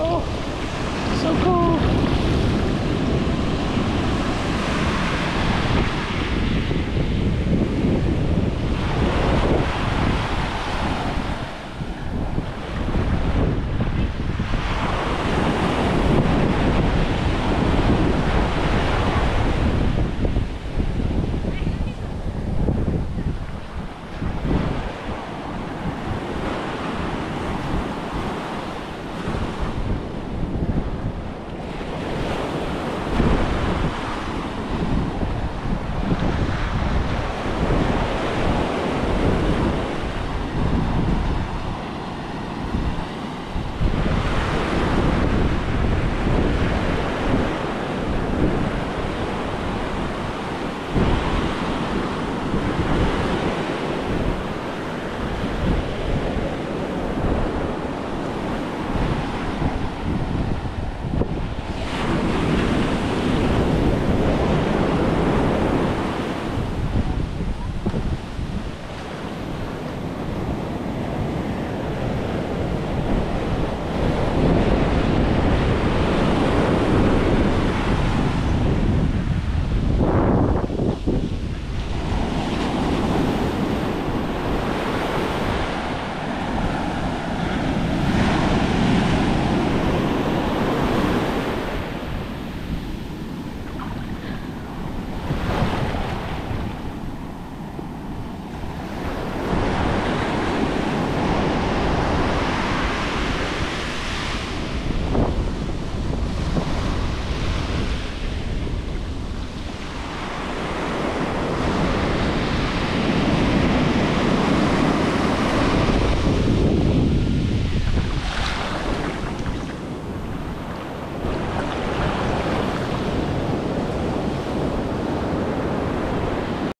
oh, so cool.